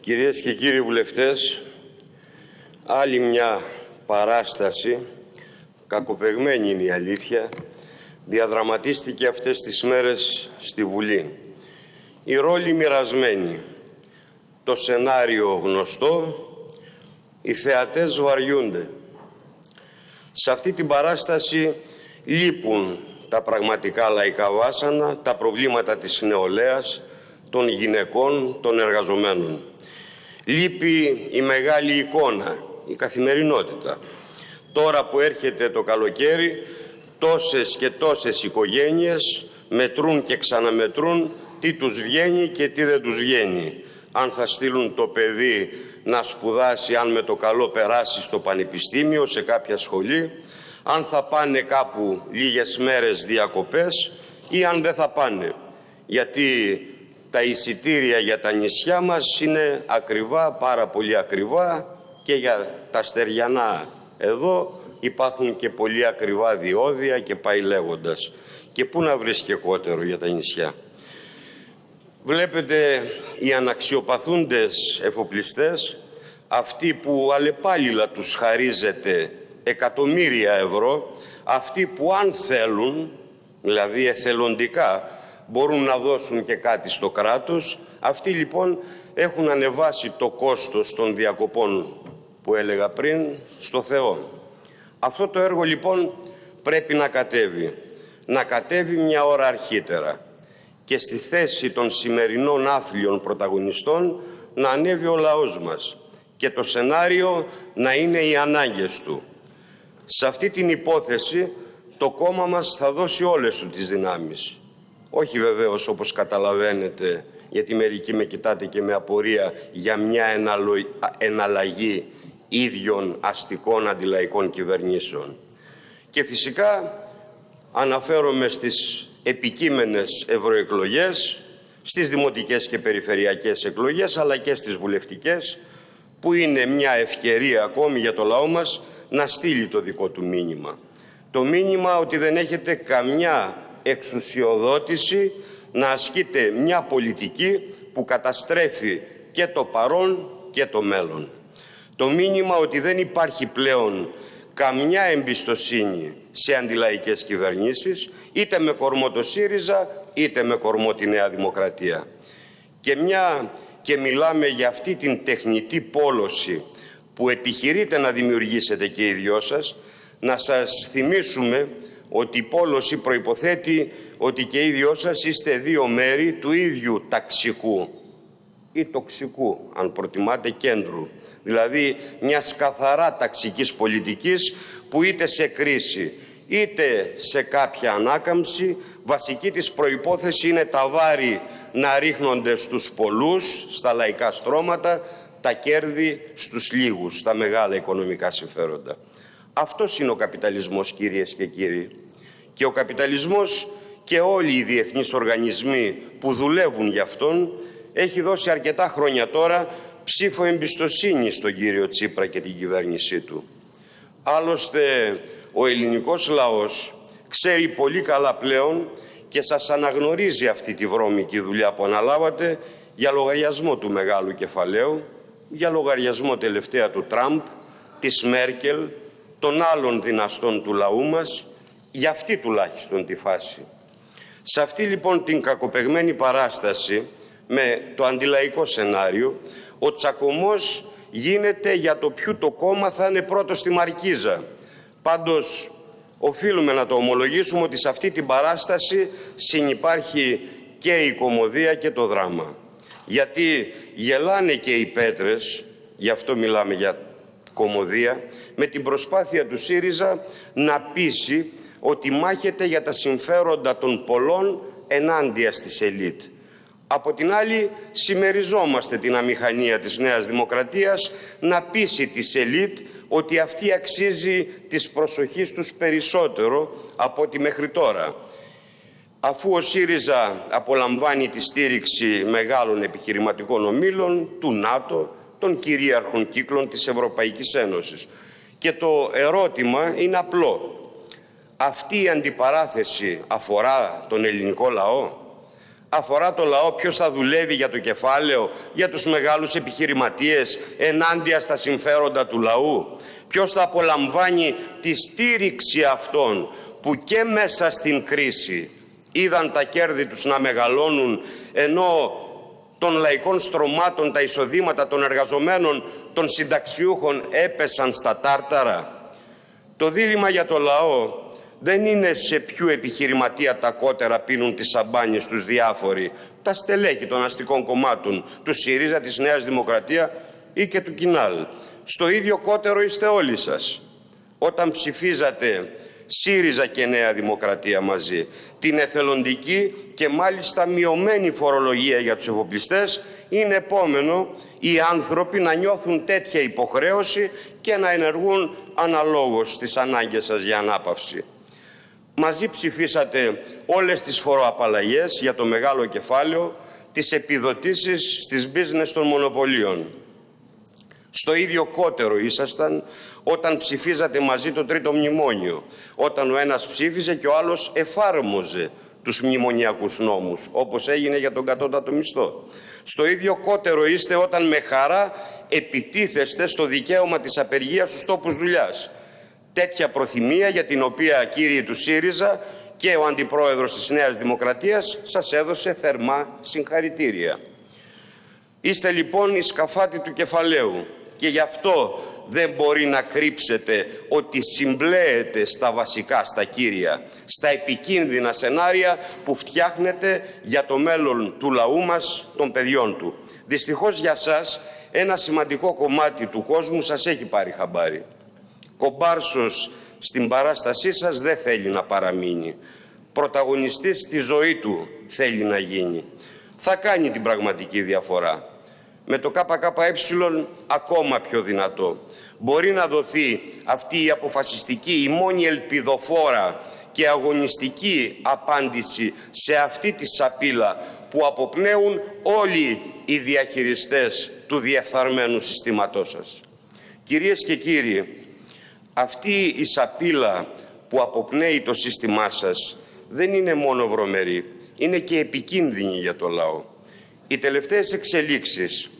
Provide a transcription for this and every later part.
Κυρίες και κύριοι βουλευτές, άλλη μια παράσταση, κακοπεγμένη είναι η αλήθεια, διαδραματίστηκε αυτές τις μέρες στη Βουλή. Η ρόλη μοιρασμένη, το σενάριο γνωστό, οι θεατές βαριούνται. Σε αυτή την παράσταση λείπουν τα πραγματικά λαϊκά βάσανα, τα προβλήματα της νεολαίας, των γυναικών, των εργαζομένων. Λείπει η μεγάλη εικόνα, η καθημερινότητα. Τώρα που έρχεται το καλοκαίρι, τόσες και τόσες οικογένειες μετρούν και ξαναμετρούν τι τους βγαίνει και τι δεν τους βγαίνει. Αν θα στείλουν το παιδί να σπουδάσει, αν με το καλό περάσει στο πανεπιστήμιο, σε κάποια σχολή, αν θα πάνε κάπου λίγες μέρες διακοπές ή αν δεν θα πάνε. Γιατί τα εισιτήρια για τα νησιά μας είναι ακριβά, πάρα πολύ ακριβά και για τα στεριανά εδώ υπάρχουν και πολύ ακριβά διόδια και πάει λέγοντας. Και πού να βρεις και κότερο για τα νησιά. Βλέπετε οι αναξιοπαθούντες εφοπλιστές, αυτοί που αλλεπάλληλα τους χαρίζεται εκατομμύρια ευρώ, αυτοί που αν θέλουν, δηλαδή εθελοντικά, μπορούν να δώσουν και κάτι στο κράτος. Αυτοί λοιπόν έχουν ανεβάσει το κόστος των διακοπών που έλεγα πριν στο Θεό. Αυτό το έργο λοιπόν πρέπει να κατέβει. Να κατέβει μια ώρα αρχίτερα και στη θέση των σημερινών άθλιων πρωταγωνιστών να ανέβει ο λαός μας και το σενάριο να είναι οι ανάγκες του. Σε αυτή την υπόθεση το κόμμα μας θα δώσει όλες του τις δυνάμεις. Όχι βεβαίως όπως καταλαβαίνετε, γιατί μερικοί με κοιτάτε και με απορία για μια εναλλαγή ίδιων αστικών αντιλαϊκών κυβερνήσεων. Και φυσικά αναφέρομαι στις επικείμενες ευρωεκλογές, στις δημοτικές και περιφερειακές εκλογές, αλλά και στις βουλευτικές, που είναι μια ευκαιρία ακόμη για το λαό μας να στείλει το δικό του μήνυμα. Το μήνυμα ότι δεν έχετε καμιά εξουσιοδότηση να ασκείτε μια πολιτική που καταστρέφει και το παρόν και το μέλλον. Το μήνυμα ότι δεν υπάρχει πλέον καμιά εμπιστοσύνη σε αντιλαϊκές κυβερνήσεις, είτε με κορμό το ΣΥΡΙΖΑ, είτε με κορμό τη Νέα Δημοκρατία. Και μια και μιλάμε για αυτή την τεχνητή πόλωση που επιχειρείτε να δημιουργήσετε και οι δυο σας, να σας θυμίσουμε ότι η πόλωση προϋποθέτει ότι και οι δυο σας είστε δύο μέρη του ίδιου ταξικού ή τοξικού, αν προτιμάτε κέντρου. Δηλαδή μιας καθαρά ταξικής πολιτικής που είτε σε κρίση είτε σε κάποια ανάκαμψη βασική της προϋπόθεση είναι τα βάρη να ρίχνονται στους πολλούς, στα λαϊκά στρώματα, τα κέρδη στους λίγους, στα μεγάλα οικονομικά συμφέροντα. Αυτός είναι ο καπιταλισμός κυρίες και κύριοι. Και ο καπιταλισμός και όλοι οι διεθνείς οργανισμοί που δουλεύουν για αυτόν έχει δώσει αρκετά χρόνια τώρα ψήφο εμπιστοσύνη στον κύριο Τσίπρα και την κυβέρνησή του. Άλλωστε ο ελληνικός λαός ξέρει πολύ καλά πλέον και σας αναγνωρίζει αυτή τη βρώμικη δουλειά που αναλάβατε για λογαριασμό του μεγάλου κεφαλαίου, για λογαριασμό τελευταία του Τραμπ, της Μέρκελ, των άλλων δυναστών του λαού μας, για αυτή τουλάχιστον τη φάση. Σε αυτή λοιπόν την κακοπεγμένη παράσταση με το αντιλαϊκό σενάριο, ο τσακωμός γίνεται για το ποιο το κόμμα θα είναι πρώτος στη Μαρκίζα. Πάντως οφείλουμε να το ομολογήσουμε ότι σε αυτή την παράσταση συνυπάρχει και η κομμωδία και το δράμα. Γιατί γελάνε και οι πέτρες, γι' αυτό μιλάμε για κομμωδία, με την προσπάθεια του ΣΥΡΙΖΑ να πείσει ότι μάχεται για τα συμφέροντα των πολλών ενάντια στις ελίτ. Από την άλλη, συμμεριζόμαστε την αμηχανία της Νέας Δημοκρατίας να πείσει τις ελίτ ότι αυτή αξίζει της προσοχής τους περισσότερο από ό,τι μέχρι τώρα. Αφού ο ΣΥΡΙΖΑ απολαμβάνει τη στήριξη μεγάλων επιχειρηματικών ομίλων, του ΝΑΤΟ, των κυρίαρχων κύκλων της Ευρωπαϊκής Ένωσης. Και το ερώτημα είναι απλό. Αυτή η αντιπαράθεση αφορά τον ελληνικό λαό; Αφορά το λαό ποιος θα δουλεύει για το κεφάλαιο, για τους μεγάλους επιχειρηματίες, ενάντια στα συμφέροντα του λαού; Ποιος θα απολαμβάνει τη στήριξη αυτών που και μέσα στην κρίση είδαν τα κέρδη τους να μεγαλώνουν ενώ των λαϊκών στρωμάτων τα εισοδήματα των εργαζομένων των συνταξιούχων έπεσαν στα τάρταρα. Το δίλημα για το λαό δεν είναι σε ποιο επιχειρηματία τα κότερα πίνουν τις σαμπάνιες τους διάφοροι, τα στελέχη των αστικών κομμάτων, του ΣΥΡΙΖΑ, της Νέας Δημοκρατία ή και του Κινάλ. Στο ίδιο κότερο είστε όλοι σας. Όταν ψηφίζατε ΣΥΡΙΖΑ και Νέα Δημοκρατία μαζί, την εθελοντική και μάλιστα μειωμένη φορολογία για τους εφοπλιστές, είναι επόμενο οι άνθρωποι να νιώθουν τέτοια υποχρέωση και να ενεργούν αναλόγως στις ανάγκες σας για ανάπαυση. Μαζί ψηφίσατε όλες τις φοροαπαλλαγές για το μεγάλο κεφάλαιο, τις επιδοτήσεις στις business των μονοπωλίων. Στο ίδιο κότερο ήσασταν όταν ψηφίζατε μαζί το τρίτο μνημόνιο, όταν ο ένας ψήφιζε και ο άλλος εφάρμοζε τους μνημονιακούς νόμους, όπως έγινε για τον κατώτατο μισθό. Στο ίδιο κότερο είστε όταν με χαρά επιτίθεστε στο δικαίωμα της απεργίας στους τόπους δουλειάς. Τέτοια προθυμία για την οποία κύριοι του ΣΥΡΙΖΑ και ο Αντιπρόεδρος της Νέας Δημοκρατίας σας έδωσε θερμά συγχαρητήρια. Είστε λοιπόν η σκαφάτη του κεφαλαίου και γι' αυτό δεν μπορεί να κρύψετε ότι συμπλέεται στα βασικά, στα κύρια, στα επικίνδυνα σενάρια που φτιάχνετε για το μέλλον του λαού μας, των παιδιών του. Δυστυχώς για σας ένα σημαντικό κομμάτι του κόσμου σας έχει πάρει χαμπάρι. Κομπάρσος στην παράστασή σας δεν θέλει να παραμείνει. Πρωταγωνιστής στη ζωή του θέλει να γίνει. Θα κάνει την πραγματική διαφορά με το ΚΚΕ ακόμα πιο δυνατό. Μπορεί να δοθεί αυτή η αποφασιστική, η μόνη ελπιδοφόρα και αγωνιστική απάντηση σε αυτή τη σαπίλα που αποπνέουν όλοι οι διαχειριστές του διεφθαρμένου συστήματός σας. Κυρίες και κύριοι, αυτή η σαπίλα που αποπνέει το σύστημά σας δεν είναι μόνο βρωμερή, είναι και επικίνδυνη για το λαό. Οι τελευταίες εξελίξεις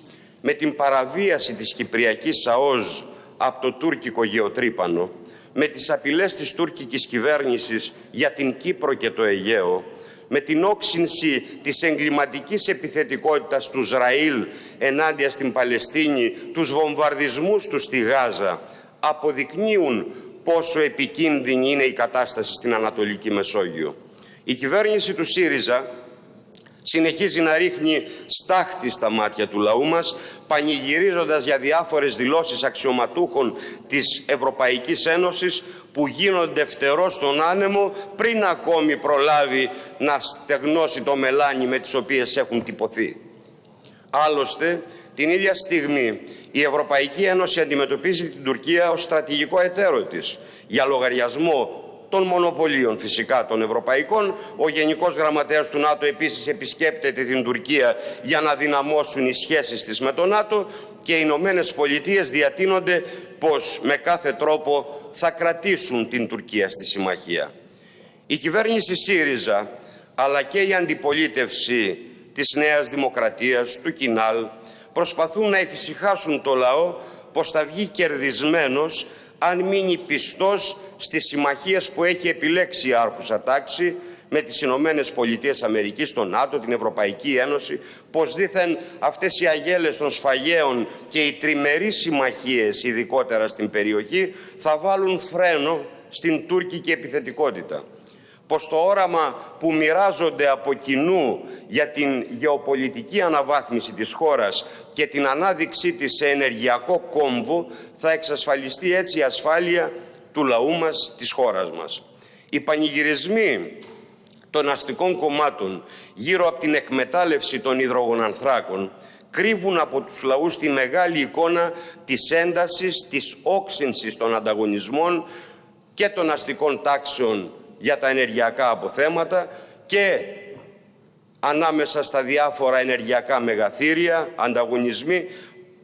με την παραβίαση της Κυπριακής ΣΑΟΖ από το τουρκικό γεωτρύπανο, με τις απειλές της τουρκικής κυβέρνησης για την Κύπρο και το Αιγαίο, με την όξυνση της εγκληματικής επιθετικότητας του Ισραήλ ενάντια στην Παλαιστίνη, τους βομβαρδισμούς τους στη Γάζα, αποδεικνύουν πόσο επικίνδυνη είναι η κατάσταση στην Ανατολική Μεσόγειο. Η κυβέρνηση του ΣΥΡΙΖΑ συνεχίζει να ρίχνει στάχτη στα μάτια του λαού μας, πανηγυρίζοντας για διάφορες δηλώσεις αξιωματούχων της Ευρωπαϊκής Ένωσης που γίνονται φτερός στον άνεμο πριν ακόμη προλάβει να στεγνώσει το μελάνι με τις οποίες έχουν τυπωθεί. Άλλωστε, την ίδια στιγμή η Ευρωπαϊκή Ένωση αντιμετωπίζει την Τουρκία ως στρατηγικό εταίρο της για λογαριασμό των μονοπωλίων φυσικά των ευρωπαϊκών. Ο Γενικός Γραμματέας του ΝΑΤΟ επίσης επισκέπτεται την Τουρκία για να δυναμώσουν οι σχέσεις της με το ΝΑΤΟ και οι Ηνωμένες Πολιτείες διατείνονται πως με κάθε τρόπο θα κρατήσουν την Τουρκία στη συμμαχία. Η κυβέρνηση ΣΥΡΙΖΑ αλλά και η αντιπολίτευση της Νέας Δημοκρατίας, του Κινάλ, προσπαθούν να εφησυχάσουν το λαό πως θα βγει κερδισμένος αν μείνει πιστός στις συμμαχίες που έχει επιλέξει η άρχουσα τάξη με τις Ηνωμένες Πολιτείες Αμερικής, τον ΝΑΤΟ, την Ευρωπαϊκή Ένωση, πως δήθεν αυτές οι αγέλες των σφαγέων και οι τριμερείς συμμαχίες, ειδικότερα στην περιοχή, θα βάλουν φρένο στην τουρκική επιθετικότητα πως το όραμα που μοιράζονται από κοινού για την γεωπολιτική αναβάθμιση της χώρας και την ανάδειξή της σε ενεργειακό κόμβο θα εξασφαλιστεί έτσι η ασφάλεια του λαού μας, της χώρας μας. Οι πανηγυρισμοί των αστικών κομμάτων γύρω από την εκμετάλλευση των υδρογονανθράκων κρύβουν από τους λαούς τη μεγάλη εικόνα της έντασης, της όξυνσης των ανταγωνισμών και των αστικών τάξεων για τα ενεργειακά αποθέματα και ανάμεσα στα διάφορα ενεργειακά μεγαθύρια, ανταγωνισμοί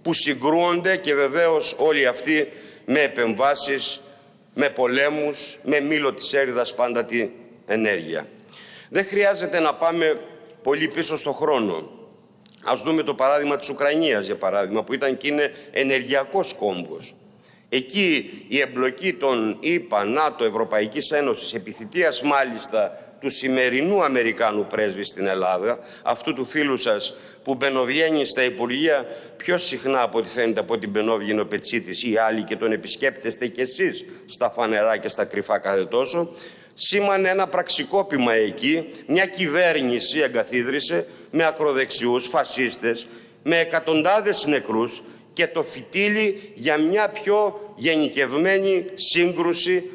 που συγκρούονται και βεβαίως όλοι αυτοί με επεμβάσεις, με πολέμους, με μήλο της έρηδας πάντα την ενέργεια. Δεν χρειάζεται να πάμε πολύ πίσω στο χρόνο. Ας δούμε το παράδειγμα της Ουκρανίας, για παράδειγμα, που ήταν και είναι ενεργειακός κόμβος. Εκεί η εμπλοκή των ΗΠΑ, ΝΑΤΟ, Ευρωπαϊκής Ένωσης, επιθυτείας μάλιστα του σημερινού Αμερικάνου πρέσβη στην Ελλάδα, αυτού του φίλου σας που μπαινοβγαίνει στα Υπουργεία πιο συχνά από ό,τι φαίνεται από την μπαινόβγαινο Πετσίτης ή άλλοι και τον επισκέπτεστε κι εσείς στα φανερά και στα κρυφά κάθε τόσο, σήμανε ένα πραξικόπημα εκεί, μια κυβέρνηση εγκαθίδρυσε με ακροδεξιούς, φασίστες, με εκατοντάδες νεκρούς και το φυτίλι για μια πιο γενικευμένη σύγκρουση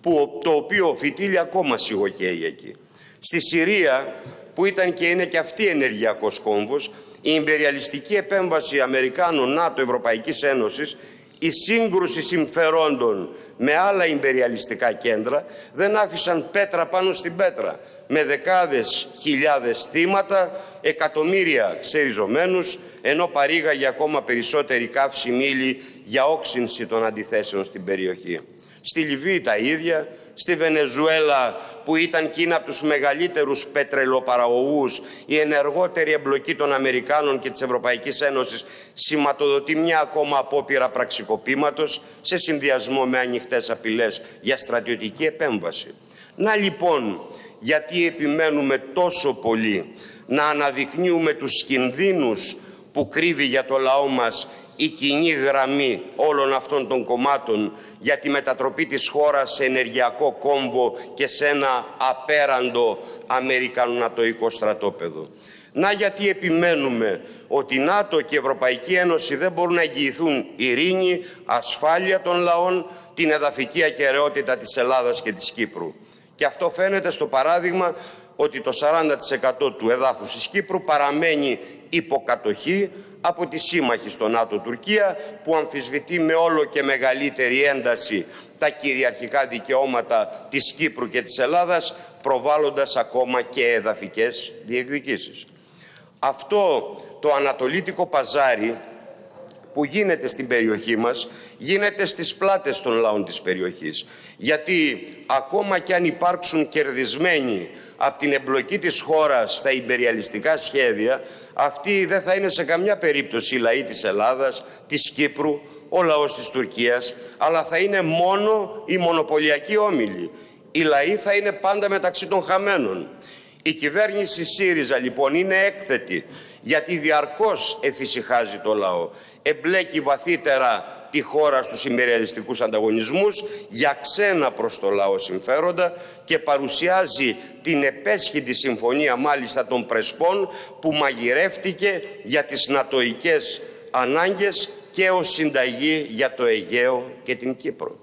που, το οποίο φυτίλι ακόμα σιγοκαίει εκεί. Στη Συρία, που ήταν και είναι και αυτή ενεργειακός κόμβος, η υπεριαλιστική επέμβαση Αμερικάνων, ΝΑΤΟ, Ευρωπαϊκής Ένωσης, η σύγκρουση συμφερόντων με άλλα υπεριαλιστικά κέντρα δεν άφησαν πέτρα πάνω στην πέτρα με δεκάδες χιλιάδες θύματα, εκατομμύρια ξεριζωμένους ενώ παρήγαγε ακόμα περισσότερη καύση μήλη για όξυνση των αντιθέσεων στην περιοχή στη Λιβύη τα ίδια, στη Βενεζουέλα που ήταν και είναι από τους μεγαλύτερους πετρελοπαραγωγούς, η ενεργότερη εμπλοκή των Αμερικάνων και της Ευρωπαϊκής Ένωσης σηματοδοτεί μια ακόμα απόπειρα πραξικοπήματος σε συνδυασμό με ανοιχτές απειλές για στρατιωτική επέμβαση. Να λοιπόν, γιατί επιμένουμε τόσο πολύ να αναδεικνύουμε τους κινδύνους που κρύβει για το λαό μας η κοινή γραμμή όλων αυτών των κομμάτων για τη μετατροπή της χώρας σε ενεργειακό κόμβο και σε ένα απέραντο Αμερικανο-Νατοϊκό στρατόπεδο. Να γιατί επιμένουμε ότι η ΝΑΤΟ και η Ευρωπαϊκή Ένωση δεν μπορούν να εγγυηθούν ειρήνη, ασφάλεια των λαών, την εδαφική ακαιρεότητα της Ελλάδας και της Κύπρου. Και αυτό φαίνεται στο παράδειγμα ότι το 40% του εδάφους της Κύπρου παραμένει υποκατοχή από τη σύμμαχη στο ΝΑΤΟ Τουρκία που αμφισβητεί με όλο και μεγαλύτερη ένταση τα κυριαρχικά δικαιώματα της Κύπρου και της Ελλάδας προβάλλοντας ακόμα και εδαφικές διεκδικήσεις. Αυτό το ανατολίτικο παζάρι που γίνεται στην περιοχή μας γίνεται στις πλάτες των λαών της περιοχής. Γιατί ακόμα και αν υπάρξουν κερδισμένοι από την εμπλοκή της χώρας στα υπεριαλιστικά σχέδια, αυτοί δεν θα είναι σε καμιά περίπτωση οι λαοί της Ελλάδας, της Κύπρου, ο λαός της Τουρκίας, αλλά θα είναι μόνο οι μονοπωλιακοί όμιλοι. Οι λαοί θα είναι πάντα μεταξύ των χαμένων. Η κυβέρνηση ΣΥΡΙΖΑ λοιπόν είναι έκθετη γιατί διαρκώς εφησυχάζει το λαό. Εμπλέκει βαθύτερα τη χώρα στους ημεριαλιστικούς ανταγωνισμούς για ξένα προς το λαό συμφέροντα και παρουσιάζει την επέσχυντη συμφωνία μάλιστα των Πρεσπών που μαγειρεύτηκε για τις νατοικές ανάγκες και ως συνταγή για το Αιγαίο και την Κύπρο.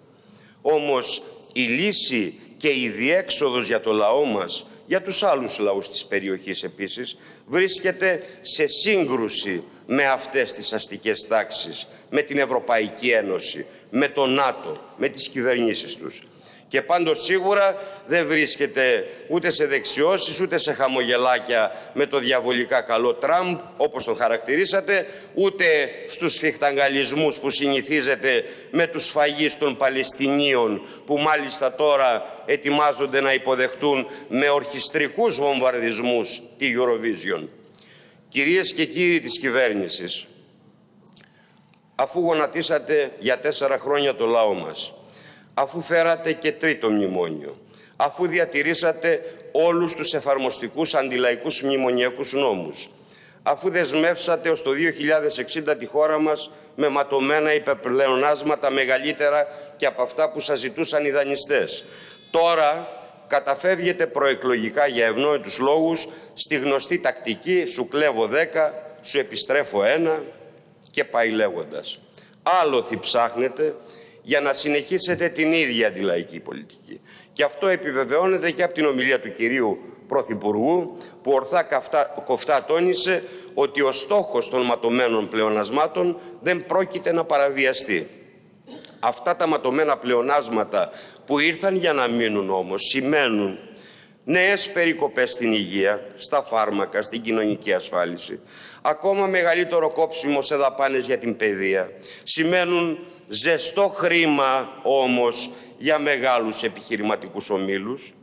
Όμως η λύση και η διέξοδος για το λαό μας, για τους άλλους λαούς της περιοχής επίσης, βρίσκεται σε σύγκρουση με αυτές τις αστικές τάξεις, με την Ευρωπαϊκή Ένωση, με το ΝΑΤΟ, με τις κυβερνήσεις τους και πάντως σίγουρα δεν βρίσκεται ούτε σε δεξιώσεις ούτε σε χαμογελάκια με το διαβολικά καλό Τραμπ όπως τον χαρακτηρίσατε ούτε στους φιχταγκαλισμούς που συνηθίζεται με τους σφαγείς των Παλαιστινίων που μάλιστα τώρα ετοιμάζονται να υποδεχτούν με ορχιστρικούς βομβαρδισμούς τη Eurovision. Κυρίες και κύριοι της κυβέρνησης, αφού γονατίσατε για τέσσερα χρόνια το λαό μας, αφού φέρατε και τρίτο μνημόνιο, αφού διατηρήσατε όλους τους εφαρμοστικούς αντιλαϊκούς μνημονιακούς νόμους, αφού δεσμεύσατε ως το 2060 τη χώρα μας με ματωμένα υπεπλεονάσματα μεγαλύτερα και από αυτά που σας ζητούσαν οι δανειστές. Τώρα καταφεύγετε προεκλογικά για ευνόητους λόγους στη γνωστή τακτική «σου κλέβω 10, σου επιστρέφω ένα» και πάει λέγοντας. Άλλοθι ψάχνετε για να συνεχίσετε την ίδια αντιλαϊκή πολιτική. Και αυτό επιβεβαιώνεται και από την ομιλία του κυρίου Πρωθυπουργού που ορθά καυτά, κοφτά τόνισε ότι ο στόχος των ματωμένων πλεονασμάτων δεν πρόκειται να παραβιαστεί. Αυτά τα ματωμένα πλεονάσματα που ήρθαν για να μείνουν όμως σημαίνουν νέες περικοπές στην υγεία, στα φάρμακα, στην κοινωνική ασφάλιση, ακόμα μεγαλύτερο κόψιμο σε δαπάνες για την παιδεία, σημαίνουν ζεστό χρήμα όμως για μεγάλους επιχειρηματικούς ομίλους.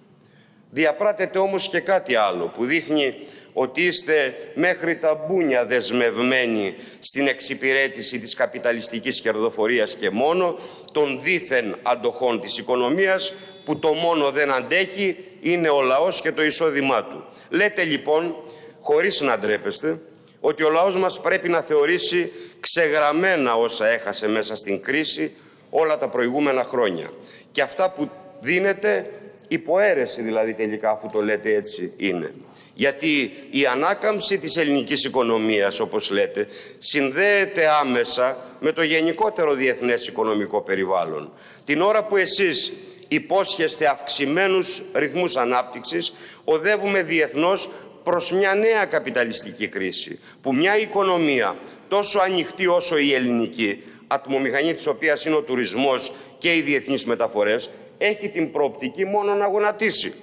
Διαπράτεται όμως και κάτι άλλο που δείχνει ότι είστε μέχρι τα μπούνια δεσμευμένοι στην εξυπηρέτηση της καπιταλιστικής κερδοφορίας και μόνο των δίθεν αντοχών της οικονομίας που το μόνο δεν αντέχει είναι ο λαός και το εισόδημά του. Λέτε λοιπόν, χωρίς να ντρέπεστε, ότι ο λαός μας πρέπει να θεωρήσει ξεγραμμένα όσα έχασε μέσα στην κρίση όλα τα προηγούμενα χρόνια. Και αυτά που δίνεται υποαίρεση δηλαδή τελικά αφού το λέτε έτσι είναι. Γιατί η ανάκαμψη της ελληνικής οικονομίας, όπως λέτε, συνδέεται άμεσα με το γενικότερο διεθνές οικονομικό περιβάλλον. Την ώρα που εσείς υπόσχεστε αυξημένους ρυθμούς ανάπτυξης, οδεύουμε διεθνώς προς μια νέα καπιταλιστική κρίση, που μια οικονομία τόσο ανοιχτή όσο η ελληνική, ατμομηχανή της οποίας είναι ο τουρισμός και οι διεθνείς μεταφορές, έχει την προοπτική μόνο να γονατίσει.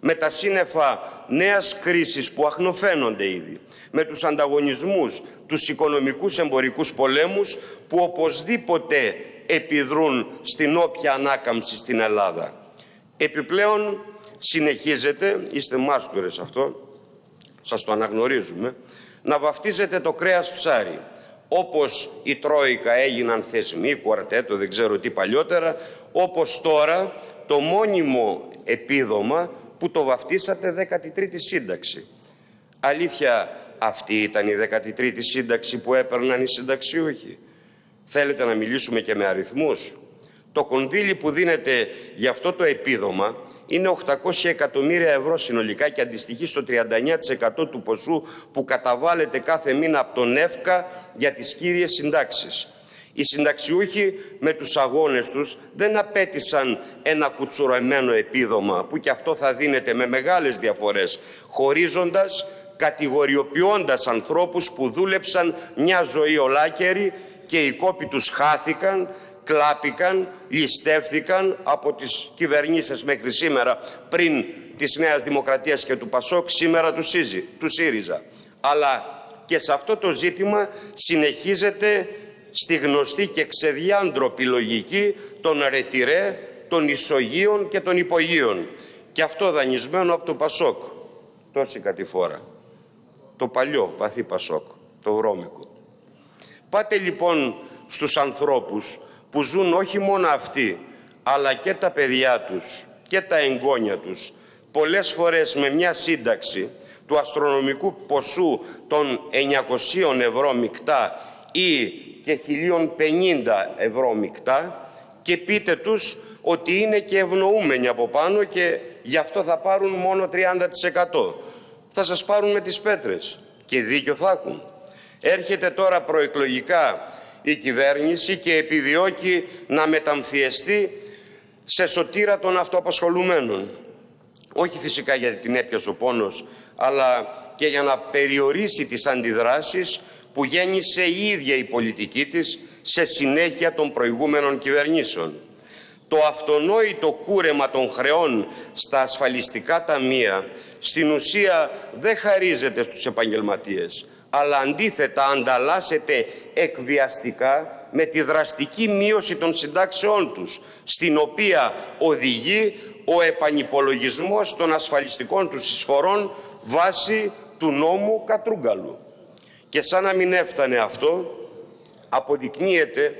Με τα σύννεφα νέας κρίσης που αχνοφαίνονται ήδη, με τους ανταγωνισμούς, τους οικονομικούς εμπορικούς πολέμους που οπωσδήποτε επιδρούν στην όποια ανάκαμψη στην Ελλάδα. Επιπλέον συνεχίζεται, είστε μάστορες αυτό, σας το αναγνωρίζουμε, να βαφτίζετε το κρέας ψάρι. Όπως η Τρόικα έγιναν θεσμοί, κουαρτέτο, δεν ξέρω τι παλιότερα, όπως τώρα το μόνιμο επίδομα που το βαφτίσατε 13η σύνταξη. Αλήθεια, αυτή ήταν η 13η σύνταξη που έπαιρναν οι συνταξιούχοι. Θέλετε να μιλήσουμε και με αριθμούς; Το κονδύλι που δίνεται για αυτό το επίδομα είναι 800 εκατομμύρια ευρώ συνολικά και αντιστοιχεί στο 39% του ποσού που καταβάλλεται κάθε μήνα από τον ΕΦΚΑ για τις κύριες συντάξεις. Οι συνταξιούχοι με τους αγώνες τους δεν απέτησαν ένα κουτσουρωμένο επίδομα που και αυτό θα δίνεται με μεγάλες διαφορές, χωρίζοντας, κατηγοριοποιώντας ανθρώπους που δούλεψαν μια ζωή ολάκερη και οι κόποι τους χάθηκαν, κλάπηκαν, ληστεύθηκαν από τις κυβερνήσεις μέχρι σήμερα πριν της Νέας Δημοκρατίας και του Πασόκ, σήμερα του, ΣΥΖΙ, του ΣΥΡΙΖΑ. Αλλά και σε αυτό το ζήτημα συνεχίζεται στη γνωστή και ξεδιάντροπη λογική των ρετυρέ, των ισογείων και των υπογείων. Και αυτό δανεισμένο από το Πασόκ, τόση κατηφόρα. Το παλιό βαθύ Πασόκ, το βρώμικο. Πάτε λοιπόν στους ανθρώπους που ζουν όχι μόνο αυτοί, αλλά και τα παιδιά τους και τα εγγόνια τους, πολλές φορές με μια σύνταξη του αστρονομικού ποσού των 900 ευρώ μεικτά ή και 1050 ευρώ μεικτά και πείτε τους ότι είναι και ευνοούμενοι από πάνω και γι' αυτό θα πάρουν μόνο 30%. Θα σας πάρουν με τις πέτρες και δίκιο θα έχουν. Έρχεται τώρα προεκλογικά η κυβέρνηση και επιδιώκει να μεταμφιεστεί σε σωτήρα των αυτοαπασχολουμένων. Όχι φυσικά γιατί την έπιασε ο πόνος, αλλά και για να περιορίσει τις αντιδράσεις που γέννησε η ίδια η πολιτική της σε συνέχεια των προηγούμενων κυβερνήσεων. Το αυτονόητο κούρεμα των χρεών στα ασφαλιστικά ταμεία στην ουσία δεν χαρίζεται στους επαγγελματίες, αλλά αντίθετα ανταλλάσσεται εκβιαστικά με τη δραστική μείωση των συντάξεών τους, στην οποία οδηγεί ο επανυπολογισμός των ασφαλιστικών τους εισφορών βάσει του νόμου Κατρούγκαλου. Και σαν να μην έφτανε αυτό, αποδεικνύεται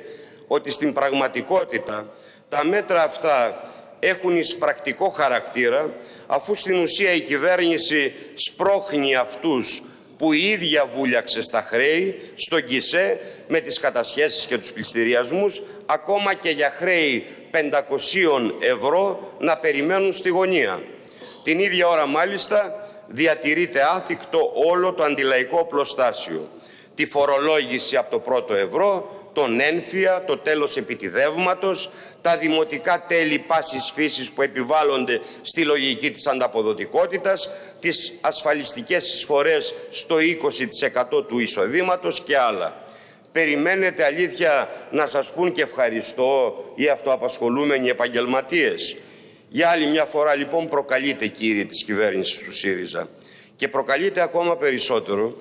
ότι στην πραγματικότητα τα μέτρα αυτά έχουν εις πρακτικό χαρακτήρα, αφού στην ουσία η κυβέρνηση σπρώχνει αυτούς που η ίδια βούλιαξε στα χρέη, στον ΚΙΣΕ, με τις κατασχέσεις και τους πληστηριασμούς, ακόμα και για χρέη 500 ευρώ να περιμένουν στη γωνία. Την ίδια ώρα μάλιστα διατηρείται άθικτο όλο το αντιλαϊκό πλωστάσιο. Τη φορολόγηση από το πρώτο ευρώ, τον ένφια, το τέλος επιτιδεύματος, τα δημοτικά τέλη πάσης φύσης που επιβάλλονται στη λογική της ανταποδοτικότητας, τις ασφαλιστικές εισφορές στο 20% του εισοδήματος και άλλα. Περιμένετε αλήθεια να σας πούν και ευχαριστώ οι αυτοαπασχολούμενοι επαγγελματίες. Για άλλη μια φορά λοιπόν προκαλείται κύριε της κυβέρνησης του ΣΥΡΙΖΑ και προκαλείται ακόμα περισσότερο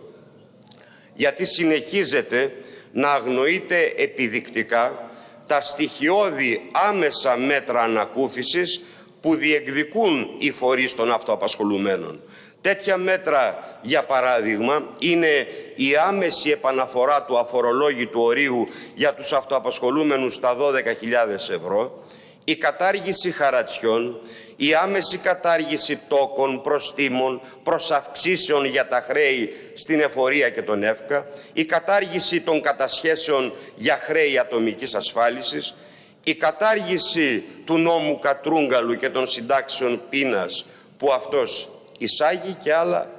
γιατί συνεχίζεται να αγνοείται επιδεικτικά τα στοιχειώδη άμεσα μέτρα ανακούφισης που διεκδικούν οι φορείς των αυτοαπασχολουμένων. Τέτοια μέτρα, για παράδειγμα, είναι η άμεση επαναφορά του αφορολόγητου ορίου για τους αυτοαπασχολούμενους στα 12.000 ευρώ, η κατάργηση χαρατσιών, η άμεση κατάργηση τόκων, προστήμων, προσαυξήσεων για τα χρέη στην εφορία και τον ΕΦΚΑ, η κατάργηση των κατασχέσεων για χρέη ατομικής ασφάλισης, η κατάργηση του νόμου Κατρούγκαλου και των συντάξεων πείνας που αυτός εισάγει και άλλα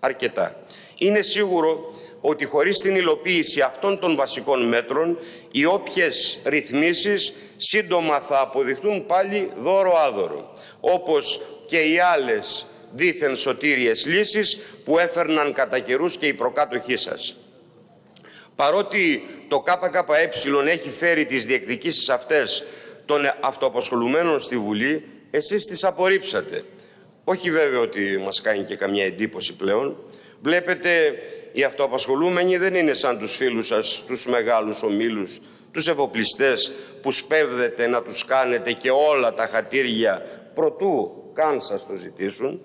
αρκετά. Είναι σίγουρο ότι χωρίς την υλοποίηση αυτών των βασικών μέτρων οι όποιες ρυθμίσεις σύντομα θα αποδειχτούν πάλι δώρο-άδωρο, όπως και οι άλλες δίθεν σωτήριες λύσεις που έφερναν κατά καιρούς και οι προκάτοχοί σας. Παρότι το ΚΚΕ έχει φέρει τις διεκδικήσεις αυτές των αυτοαπασχολουμένων στη Βουλή, εσείς τις απορρίψατε. Όχι βέβαια ότι μας κάνει και καμιά εντύπωση πλέον. Βλέπετε, οι αυτοαπασχολούμενοι δεν είναι σαν τους φίλους σας, τους μεγάλους ομίλους, τους εφοπλιστές που σπέβδετε να τους κάνετε και όλα τα χατήρια προτού καν σας το ζητήσουν.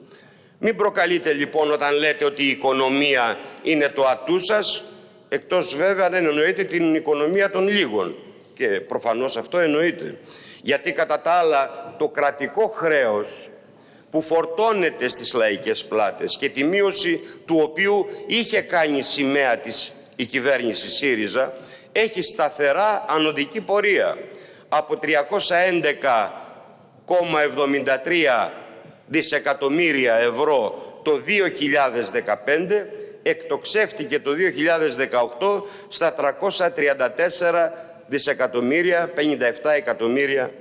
Μην προκαλείτε λοιπόν όταν λέτε ότι η οικονομία είναι το ατού σας, εκτός βέβαια αν εννοείται την οικονομία των λίγων. Και προφανώς αυτό εννοείται. Γιατί κατά τα άλλα το κρατικό χρέος που φορτώνεται στις λαϊκές πλάτες και τη μείωση του οποίου είχε κάνει σημαία της η κυβέρνηση ΣΥΡΙΖΑ έχει σταθερά ανωδική πορεία από 311,73 δισεκατομμύρια ευρώ το 2015 εκτοξεύτηκε το 2018 στα 334 δισεκατομμύρια, 57 εκατομμύρια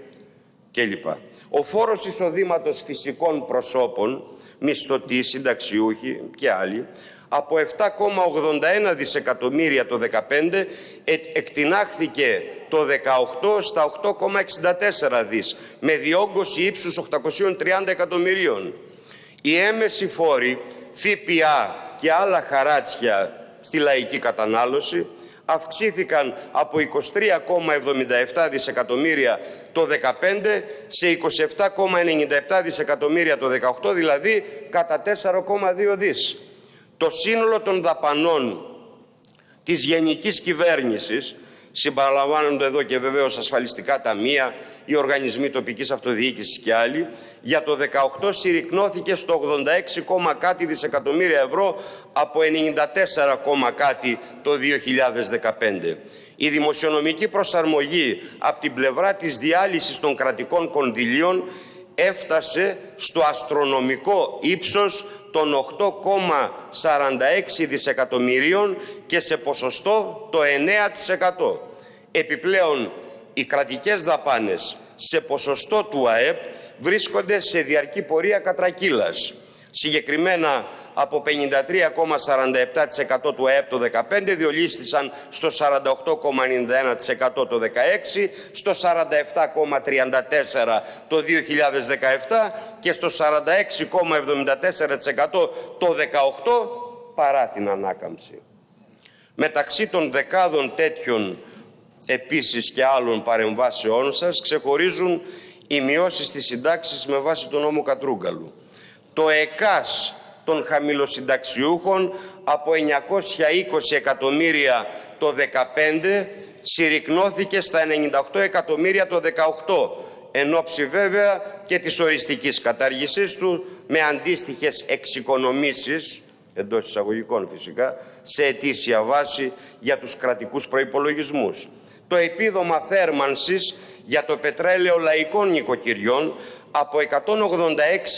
κλπ. Ο φόρος εισοδήματος φυσικών προσώπων, μισθωτοί, συνταξιούχοι και άλλοι, από 7,81 δισεκατομμύρια το 2015 εκτινάχθηκε το 18 στα 8,64 δις με διόγκωση ύψους 830 εκατομμυρίων. Οι έμεση φόροι, ΦΠΑ και άλλα χαράτσια στη λαϊκή κατανάλωση αυξήθηκαν από 23,77 δισεκατομμύρια το 2015 σε 27,97 δισεκατομμύρια το 2018, δηλαδή κατά 4,2 δις. Το σύνολο των δαπανών της γενικής κυβέρνησης συμπαραλαμβάνονται εδώ και βεβαίως ασφαλιστικά ταμεία, οι οργανισμοί τοπικής αυτοδιοίκησης και άλλοι, για το 18 συρρυκνώθηκε στο 86, κάτι δισεκατομμύρια ευρώ από 94, κάτι το 2015. Η δημοσιονομική προσαρμογή από την πλευρά της διάλυσης των κρατικών κονδυλίων έφτασε στο αστρονομικό ύψος των 8,46 δισεκατομμυρίων και σε ποσοστό το 9%. Επιπλέον, οι κρατικές δαπάνες σε ποσοστό του ΑΕΠ βρίσκονται σε διαρκή πορεία κατρακύλας. Συγκεκριμένα από 53,47% του ΑΕΠ το 2015 διολύστησαν στο 48,91% το 2016, στο 47,34% το 2017 και στο 46,74% το 2018 παρά την ανάκαμψη. Μεταξύ των δεκάδων τέτοιων επίσης και άλλων παρεμβάσεών σας ξεχωρίζουν οι μειώσεις της συντάξης με βάση τον νόμο Κατρούγκαλου. Το ΕΚΑΣ των χαμηλοσυνταξιούχων από 920 εκατομμύρια το 2015 συρρυκνώθηκε στα 98 εκατομμύρια το 2018 εν ώψη βέβαια και της οριστικής κατάργησής του με αντίστοιχες εξοικονομήσεις εντός εισαγωγικών φυσικά σε ετήσια βάση για τους κρατικούς προϋπολογισμούς. Το επίδομα θέρμανσης για το πετρέλαιο λαϊκών νοικοκυριών από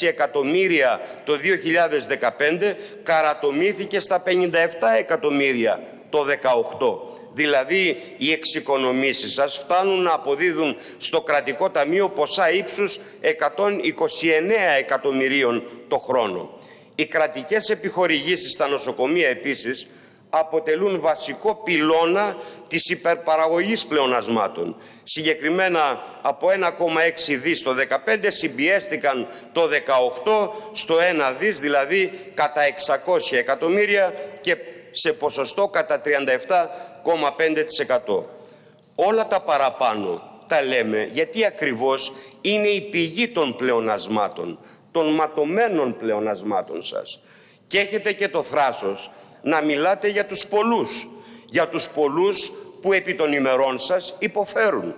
186 εκατομμύρια το 2015 καρατομήθηκε στα 57 εκατομμύρια το 2018. Δηλαδή οι εξοικονομήσεις σας φτάνουν να αποδίδουν στο κρατικό ταμείο ποσά ύψους 129 εκατομμυρίων το χρόνο. Οι κρατικές επιχορηγήσεις στα νοσοκομεία επίσης αποτελούν βασικό πυλώνα της υπερπαραγωγής πλεονασμάτων. Συγκεκριμένα από 1,6 δις το 2015 συμπιέστηκαν το 18 στο 1 δις, δηλαδή κατά 600 εκατομμύρια και σε ποσοστό κατά 37,5%. Όλα τα παραπάνω τα λέμε γιατί ακριβώς είναι η πηγή των πλεονασμάτων των ματωμένων πλεονασμάτων σας. Και έχετε και το θράσος να μιλάτε για τους πολλούς, για τους πολλούς που επί των ημερών σας υποφέρουν.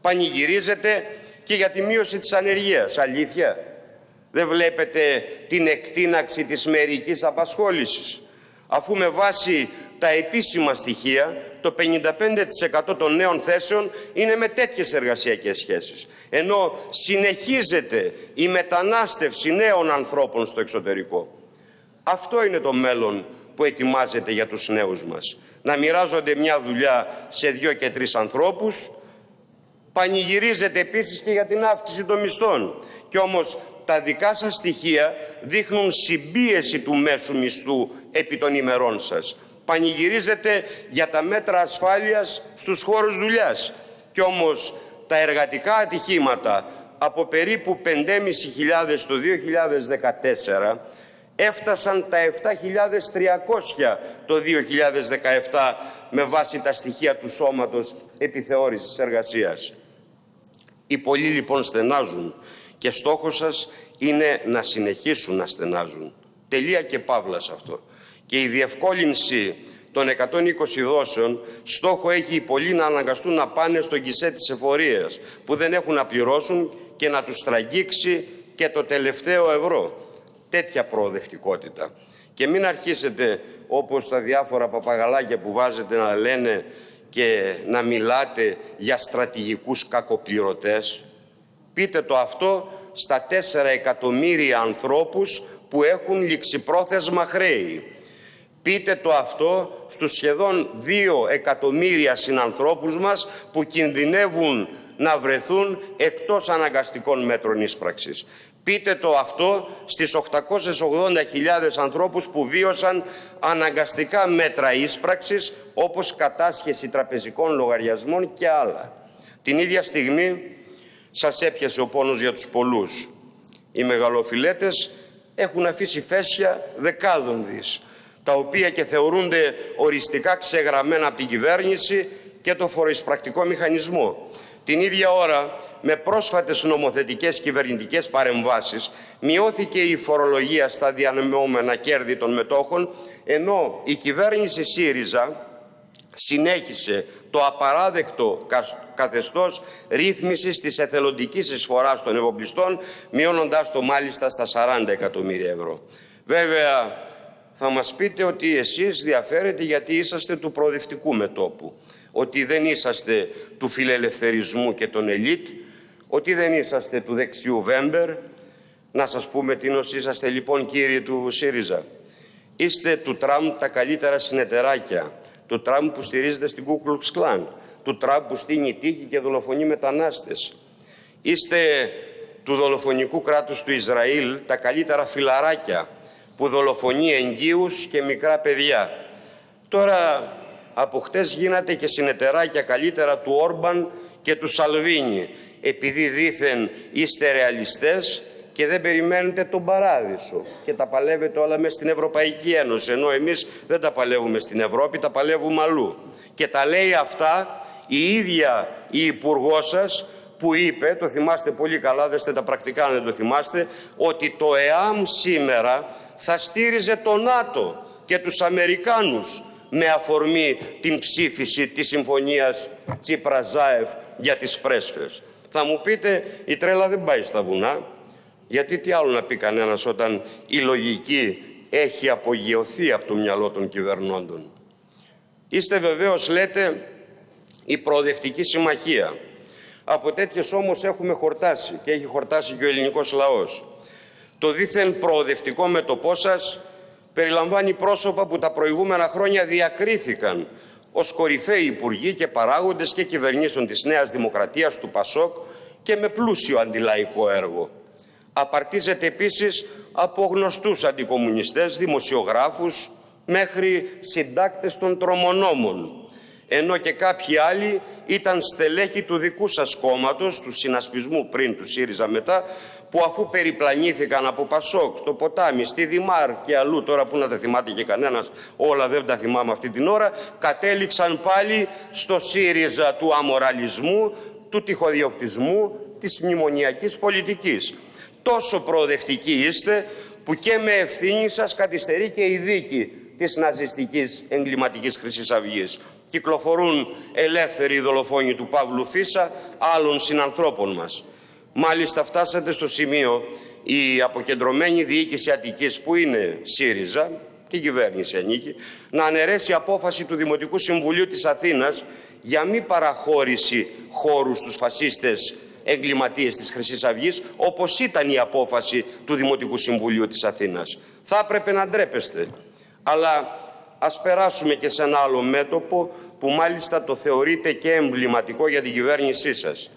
Πανηγυρίζετε και για τη μείωση της ανεργίας. Αλήθεια. Δεν βλέπετε την εκτίναξη της μερικής απασχόλησης. Αφού με βάση τα επίσημα στοιχεία το 55% των νέων θέσεων είναι με τέτοιες εργασιακές σχέσεις. Ενώ συνεχίζεται η μετανάστευση νέων ανθρώπων στο εξωτερικό. Αυτό είναι το μέλλον που ετοιμάζεται για τους νέους μας. Να μοιράζονται μια δουλειά σε δύο και τρεις ανθρώπους. Πανηγυρίζεται επίσης και για την αύξηση των μισθών. Και όμως τα δικά σας στοιχεία δείχνουν συμπίεση του μέσου μισθού επί των ημερών σας. Πανηγυρίζεται για τα μέτρα ασφάλειας στους χώρους δουλειάς. Και όμως τα εργατικά ατυχήματα από περίπου 5.500 το 2014 έφτασαν τα 7.300 το 2017 με βάση τα στοιχεία του Σώματος Επιθεώρησης Εργασίας. Οι πολλοί λοιπόν στενάζουν και στόχος σας είναι να συνεχίσουν να στενάζουν. Τελεία και παύλα σε αυτό. Και η διευκόλυνση των 120 δόσεων στόχο έχει οι πολλοί να αναγκαστούν να πάνε στον κησέ της εφορίας που δεν έχουν να πληρώσουν και να τους τραγγίξει και το τελευταίο ευρώ τέτοια προοδευτικότητα. Και μην αρχίσετε όπως τα διάφορα παπαγαλάκια που βάζετε να λένε και να μιλάτε για στρατηγικούς κακοπληρωτές. Πείτε το αυτό στα τέσσερα εκατομμύρια ανθρώπους που έχουν ληξιπρόθεσμα χρέη. Πείτε το αυτό στους σχεδόν δύο εκατομμύρια συνανθρώπους μας που κινδυνεύουν να βρεθούν εκτός αναγκαστικών μέτρων ίσπραξης. Πείτε το αυτό στις 880.000 ανθρώπους που βίωσαν αναγκαστικά μέτρα ίσπραξης όπως κατάσχεση τραπεζικών λογαριασμών και άλλα. Την ίδια στιγμή σας έπιασε ο πόνος για τους πολλούς. Οι μεγαλοφιλέτες έχουν αφήσει φέσια δεκάδων δις, τα οποία και θεωρούνται οριστικά ξεγραμμένα από την κυβέρνηση και το φοροεισπρακτικό μηχανισμό. Την ίδια ώρα με πρόσφατες νομοθετικές κυβερνητικές παρεμβάσεις μειώθηκε η φορολογία στα διανεμόμενα κέρδη των μετόχων ενώ η κυβέρνηση ΣΥΡΙΖΑ συνέχισε το απαράδεκτο καθεστώς ρύθμισης της εθελοντικής εισφοράς των ευοπλιστών μειώνοντάς το μάλιστα στα 40 εκατομμύρια ευρώ. Βέβαια θα μας πείτε ότι εσείς διαφέρετε γιατί είσαστε του προοδευτικού μετόπου ότι δεν είσαστε του φιλελευθερισμού και των ελίτ ότι δεν είσαστε του δεξιού Βέμπερ. Να σας πούμε τι νοσή είσαστε λοιπόν κύριοι του ΣΥΡΙΖΑ. Είστε του Τραμπ τα καλύτερα συνεταιράκια. Του Τραμπ που στηρίζεται στην Κούκλουξ Κλάν. Του Τραμπ που στείνει τύχη και δολοφονεί μετανάστες. Είστε του δολοφονικού κράτους του Ισραήλ τα καλύτερα φιλαράκια που δολοφονεί εγγύους και μικρά παιδιά. Τώρα από χτες γίνατε και συνεταιράκια καλύτερα του Όρμπαν και του Σαλβίνη. Επειδή δήθεν είστε ρεαλιστές και δεν περιμένετε τον παράδεισο. Και τα παλεύετε όλα μέσα στην Ευρωπαϊκή Ένωση. Ενώ εμείς δεν τα παλεύουμε στην Ευρώπη, τα παλεύουμε αλλού. Και τα λέει αυτά η ίδια η υπουργό σας που είπε, το θυμάστε πολύ καλά, δέστε τα πρακτικά αν δεν το θυμάστε, ότι το ΕΑΜ σήμερα θα στήριζε το ΝΑΤΟ και τους Αμερικάνους με αφορμή την ψήφιση της συμφωνίας Τσίπρα-Ζάεφ για τις πρέσφες. Θα μου πείτε, η τρέλα δεν πάει στα βουνά, γιατί τι άλλο να πει κανένας όταν η λογική έχει απογειωθεί από το μυαλό των κυβερνώντων. Είστε βεβαίως, λέτε, η προοδευτική συμμαχία. Από τέτοιες όμως έχουμε χορτάσει και έχει χορτάσει και ο ελληνικός λαός. Το δίθεν προοδευτικό μέτωπό σας περιλαμβάνει πρόσωπα που τα προηγούμενα χρόνια διακρίθηκαν ως κορυφαίοι υπουργοί και παράγοντες και κυβερνήσεων της Νέας Δημοκρατίας του ΠΑΣΟΚ και με πλούσιο αντιλαϊκό έργο. Απαρτίζεται επίσης από γνωστούς αντικομουνιστές, δημοσιογράφους, μέχρι συντάκτες των τρομονόμων, ενώ και κάποιοι άλλοι ήταν στελέχοι του δικού σας κόμματος, του συνασπισμού πριν του ΣΥΡΙΖΑ μετά, που αφού περιπλανήθηκαν από Πασόκ, στο ποτάμι, στη Δημάρ και αλλού, τώρα που να τα θυμάται και κανένας, όλα δεν τα θυμάμαι αυτή την ώρα, κατέληξαν πάλι στο ΣΥΡΙΖΑ του αμοραλισμού, του τυχοδιοκτισμού, της μνημονιακής πολιτικής. Τόσο προοδευτικοί είστε που και με ευθύνη σας καθυστερεί και η δίκη της ναζιστικής εγκληματικής Χρυσής Αυγής. Κυκλοφορούν ελεύθεροι δολοφόνοι του Παύλου Φίσα, άλλων συνανθρώπων μας. Μάλιστα φτάσατε στο σημείο η αποκεντρωμένη διοίκηση Αττικής που είναι ΣΥΡΙΖΑ και η κυβέρνηση ανήκει να αναιρέσει απόφαση του Δημοτικού Συμβουλίου της Αθήνας για μη παραχώρηση χώρους στους φασίστες εγκληματίες της Χρυσής Αυγής όπως ήταν η απόφαση του Δημοτικού Συμβουλίου της Αθήνας. Θα έπρεπε να ντρέπεστε. Αλλά ας περάσουμε και σε ένα άλλο μέτωπο που μάλιστα το θεωρείτε και εμβληματικό για την κυβέρνησή σας.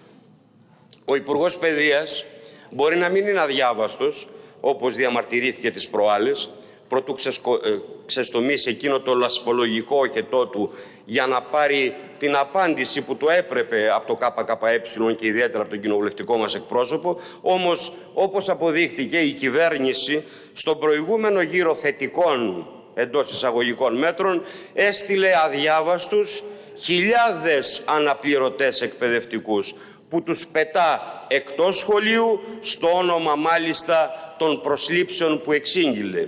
Ο Υπουργός Παιδείας μπορεί να μην είναι αδιάβαστος, όπως διαμαρτυρήθηκε τις προάλλες, πρωτού ξεσκο... Ε, ξεστομίσει εκείνο το λασπολογικό οχετό του για να πάρει την απάντηση που του έπρεπε από το ΚΚΕ και ιδιαίτερα από τον κοινοβουλευτικό μας εκπρόσωπο. Όμως, όπως αποδείχτηκε, η κυβέρνηση στον προηγούμενο γύρο θετικών εντός εισαγωγικών μέτρων έστειλε αδιάβαστους χιλιάδες αναπληρωτές εκπαιδευτικούς που τους πετά εκτός σχολείου στο όνομα μάλιστα των προσλήψεων που εξήγηλε.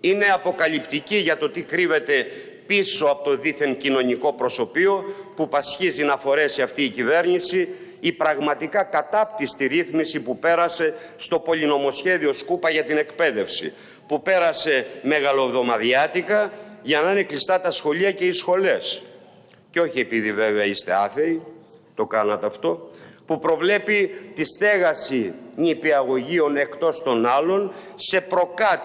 Είναι αποκαλυπτική για το τι κρύβεται πίσω από το δίθεν κοινωνικό προσωπείο που πασχίζει να φορέσει αυτή η κυβέρνηση η πραγματικά κατάπτυστη ρύθμιση που πέρασε στο πολυνομοσχέδιο Σκούπα για την εκπαίδευση, που πέρασε μεγαλοβδομαδιάτικα για να είναι κλειστά τα σχολεία και οι σχολές. Και όχι επειδή βέβαια είστε άθεοι, το κάνατε αυτό, που προβλέπει τη στέγαση νηπιαγωγείων εκτός των άλλων σε προκάτ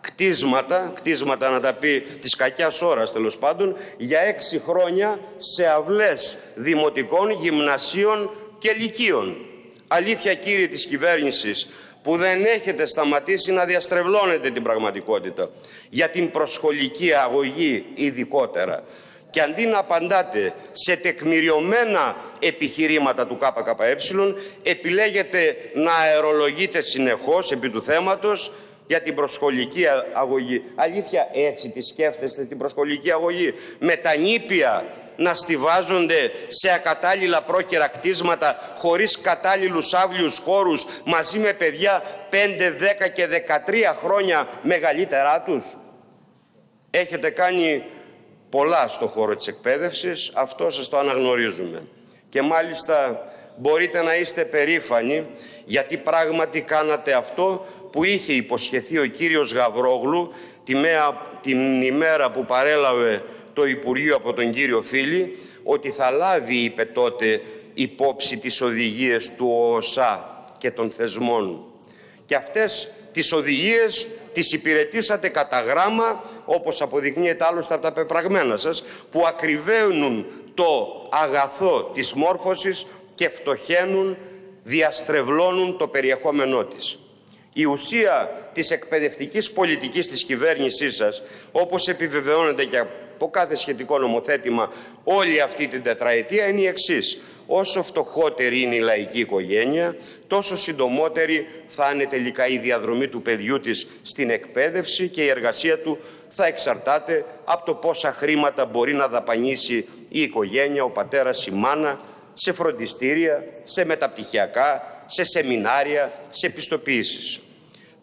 κτίσματα, κτίσματα να τα πει της κακιάς ώρας τέλος πάντων, για έξι χρόνια σε αυλές δημοτικών, γυμνασίων και λυκείων. Αλήθεια κύριε της κυβέρνησης που δεν έχετε σταματήσει να διαστρεβλώνετε την πραγματικότητα για την προσχολική αγωγή ειδικότερα και αντί να απαντάτε σε τεκμηριωμένα επιχειρήματα του ΚΚΕ επιλέγετε να αερολογείτε συνεχώς επί του θέματος για την προσχολική αγωγή. Αλήθεια έτσι τη σκέφτεστε την προσχολική αγωγή; Με τα νήπια να στηβάζονται σε ακατάλληλα πρόχειρα κτίσματα χωρίς κατάλληλους άβλιους χώρους μαζί με παιδιά 5, 10 και 13 χρόνια μεγαλύτερά τους; Έχετε κάνει πολλά στο χώρο της εκπαίδευσης, αυτό σας το αναγνωρίζουμε. Και μάλιστα μπορείτε να είστε περήφανοι γιατί πράγματι κάνατε αυτό που είχε υποσχεθεί ο κύριος Γαβρόγλου την ημέρα που παρέλαβε το Υπουργείο από τον κύριο Φίλη ότι θα λάβει, είπε τότε, υπόψη τις οδηγίες του ΟΣΑ και των θεσμών. Και αυτές τις οδηγίες τις υπηρετήσατε κατά γράμμα, όπως αποδεικνύεται άλλωστε από τα πεπραγμένα σας, που ακριβένουν το αγαθό της μόρφωσης και φτωχαίνουν, διαστρεβλώνουν το περιεχόμενό της. Η ουσία της εκπαιδευτικής πολιτικής της κυβέρνησής σας, όπως επιβεβαιώνεται και από κάθε σχετικό νομοθέτημα όλη αυτή την τετραετία, είναι η εξής. Όσο φτωχότερη είναι η λαϊκή οικογένεια, τόσο συντομότερη θα είναι τελικά η διαδρομή του παιδιού της στην εκπαίδευση και η εργασία του θα εξαρτάται από το πόσα χρήματα μπορεί να δαπανίσει η οικογένεια, ο πατέρας, η μάνα, σε φροντιστήρια, σε μεταπτυχιακά, σε σεμινάρια, σε πιστοποιήσεις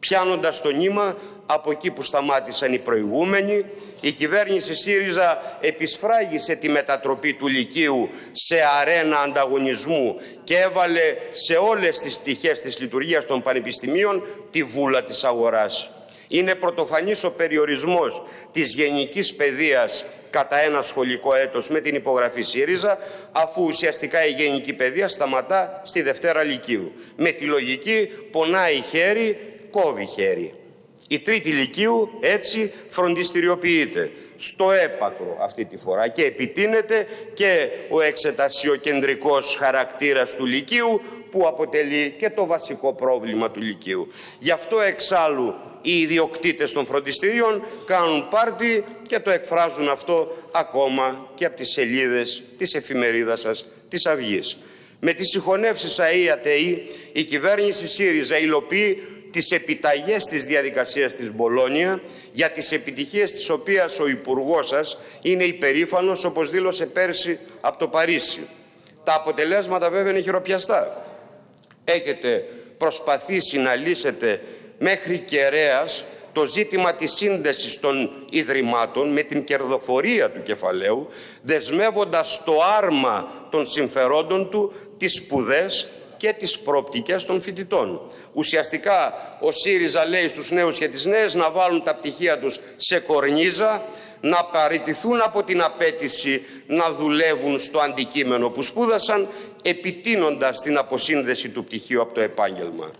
πιάνοντας το νήμα από εκεί που σταμάτησαν οι προηγούμενοι, η κυβέρνηση ΣΥΡΙΖΑ επισφράγισε τη μετατροπή του Λυκείου σε αρένα ανταγωνισμού και έβαλε σε όλες τις πτυχές της λειτουργίας των πανεπιστημίων τη βούλα της αγοράς. Είναι πρωτοφανής ο περιορισμός της γενικής παιδείας κατά ένα σχολικό έτος με την υπογραφή ΣΥΡΙΖΑ, αφού ουσιαστικά η γενική παιδεία σταματά στη Δευτέρα Λυκείου. Με τη λογική πονάει χέρι κόβει χέρι. Η τρίτη ηλικίου έτσι φροντιστηριοποιείται στο έπακρο αυτή τη φορά και επιτείνεται και ο εξετασιοκεντρικός χαρακτήρας του Λυκείου που αποτελεί και το βασικό πρόβλημα του Λυκείου. Γι' αυτό εξάλλου οι ιδιοκτήτες των φροντιστηρίων κάνουν πάρτι και το εκφράζουν αυτό ακόμα και από τις σελίδες της εφημερίδας σας, της Αυγής. Με τις συγχωνεύσεις ΑΕΑΤΕΗ η κυβέρνηση ΣΥΡΙΖΑ υλοποιεί τις επιταγές της διαδικασίας της Μπολόνια για τις επιτυχίες της οποίας ο Υπουργός σας είναι υπερήφανος όπως δήλωσε πέρσι από το Παρίσι. Τα αποτελέσματα βέβαια είναι χειροπιαστά. Έχετε προσπαθήσει να λύσετε μέχρι κεραίας το ζήτημα της σύνδεσης των Ιδρυμάτων με την κερδοφορία του κεφαλαίου, δεσμεύοντας το άρμα των συμφερόντων του τις σπουδές και τις προοπτικές των φοιτητών. Ουσιαστικά ο ΣΥΡΙΖΑ λέει στους νέους και τις νέες να βάλουν τα πτυχία τους σε κορνίζα, να παραιτηθούν από την απέτηση να δουλεύουν στο αντικείμενο που σπούδασαν, επιτείνοντας την αποσύνδεση του πτυχίου από το επάγγελμα.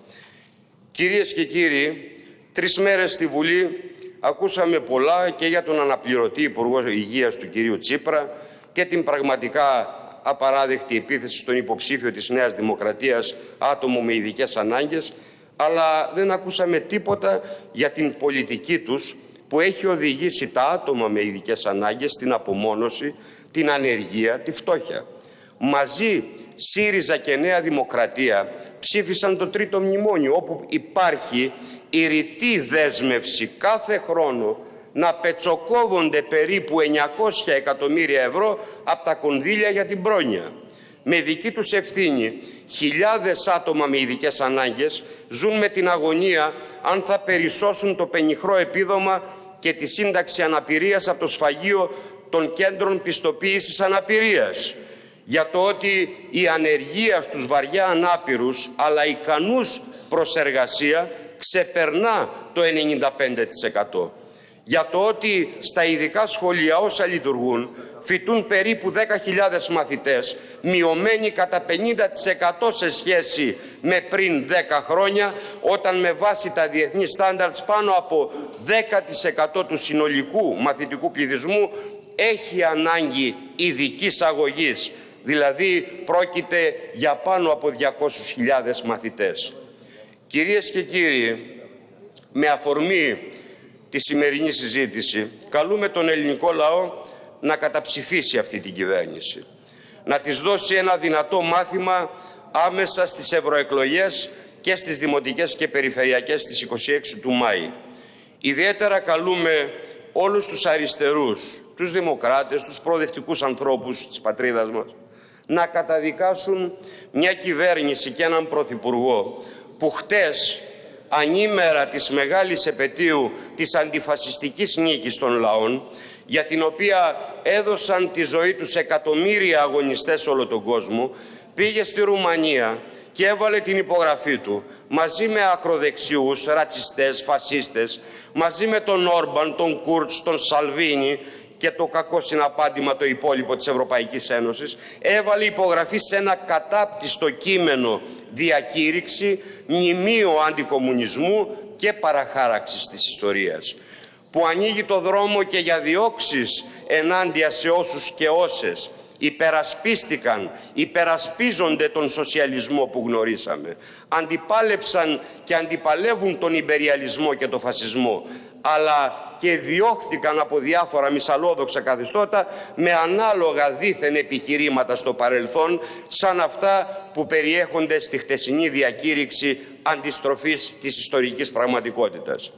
Κυρίες και κύριοι, τρεις μέρες στη Βουλή ακούσαμε πολλά και για τον αναπληρωτή Υπουργός Υγείας του κυρίου Τσίπρα και την πραγματικά απαράδεκτη επίθεση στον υποψήφιο της Νέας Δημοκρατίας άτομο με ειδικές ανάγκες, αλλά δεν ακούσαμε τίποτα για την πολιτική τους που έχει οδηγήσει τα άτομα με ειδικές ανάγκες στην απομόνωση, την ανεργία, τη φτώχεια. Μαζί ΣΥΡΙΖΑ και Νέα Δημοκρατία ψήφισαν το τρίτο μνημόνιο όπου υπάρχει η ρητή δέσμευση κάθε χρόνο να πετσοκόβονται περίπου 900 εκατομμύρια ευρώ από τα κονδύλια για την πρόνοια. Με δική τους ευθύνη, χιλιάδες άτομα με ειδικές ανάγκες ζουν με την αγωνία αν θα περισσώσουν το πενιχρό επίδομα και τη σύνταξη αναπηρίας από το σφαγείο των κέντρων πιστοποίησης αναπηρίας. Για το ότι η ανεργία στους βαριά ανάπηρους αλλά ικανούς προς εργασία ξεπερνά το 95% για το ότι στα ειδικά σχολεία όσα λειτουργούν φοιτούν περίπου 10.000 μαθητές, μειωμένοι κατά 50% σε σχέση με πριν 10 χρόνια, όταν με βάση τα διεθνή στάνταρτς πάνω από 10% του συνολικού μαθητικού πληθυσμού έχει ανάγκη ειδικής αγωγής, δηλαδή πρόκειται για πάνω από 200.000 μαθητές. Κυρίες και κύριοι, με αφορμή τη σημερινή συζήτηση καλούμε τον ελληνικό λαό να καταψηφίσει αυτή την κυβέρνηση. Να της δώσει ένα δυνατό μάθημα άμεσα στις ευρωεκλογές και στις δημοτικές και περιφερειακές στις 26 του Μάη. Ιδιαίτερα καλούμε όλους τους αριστερούς, τους δημοκράτες, τους προοδευτικούς ανθρώπους της πατρίδας μας να καταδικάσουν μια κυβέρνηση και έναν πρωθυπουργό που χτες ανήμερα της μεγάλης επαιτίου της αντιφασιστικής νίκης των λαών, για την οποία έδωσαν τη ζωή τους εκατομμύρια αγωνιστές όλο τον κόσμο, πήγε στη Ρουμανία και έβαλε την υπογραφή του μαζί με ακροδεξιούς, ρατσιστές, φασίστες, μαζί με τον Όρμπαν, τον Κούρτς, τον Σαλβίνη και το κακό συναπάντημα το υπόλοιπο της Ευρωπαϊκής Ένωσης, έβαλε υπογραφή σε ένα κατάπτυστο κείμενο διακήρυξη, μνημείο αντικομουνισμού και παραχάραξης της ιστορίας, που ανοίγει το δρόμο και για διώξεις ενάντια σε όσους και όσες υπερασπίστηκαν, υπερασπίζονται τον σοσιαλισμό που γνωρίσαμε, αντιπάλεψαν και αντιπαλεύουν τον υπεριαλισμό και τον φασισμό, αλλά και διώχθηκαν από διάφορα μισαλόδοξα καθεστώτα με ανάλογα δίθεν επιχειρήματα στο παρελθόν σαν αυτά που περιέχονται στη χτεσινή διακήρυξη αντιστροφής της ιστορικής πραγματικότητας.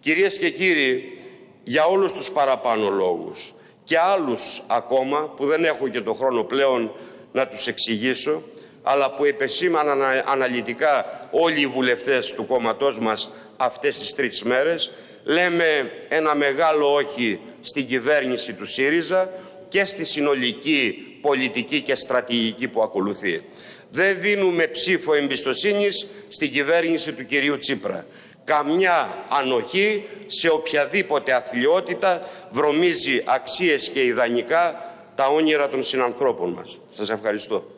Κυρίες και κύριοι, για όλους τους παραπάνω λόγους και άλλους ακόμα που δεν έχω και το χρόνο πλέον να τους εξηγήσω αλλά που επεσήμαναν αναλυτικά όλοι οι βουλευτές του κόμματός μας αυτές τις τρεις μέρες λέμε ένα μεγάλο όχι στην κυβέρνηση του ΣΥΡΙΖΑ και στη συνολική πολιτική και στρατηγική που ακολουθεί. Δεν δίνουμε ψήφο εμπιστοσύνης στην κυβέρνηση του κυρίου Τσίπρα. Καμιά ανοχή σε οποιαδήποτε αθλειότητα βρωμίζει αξίες και ιδανικά τα όνειρα των συνανθρώπων μας. Σας ευχαριστώ.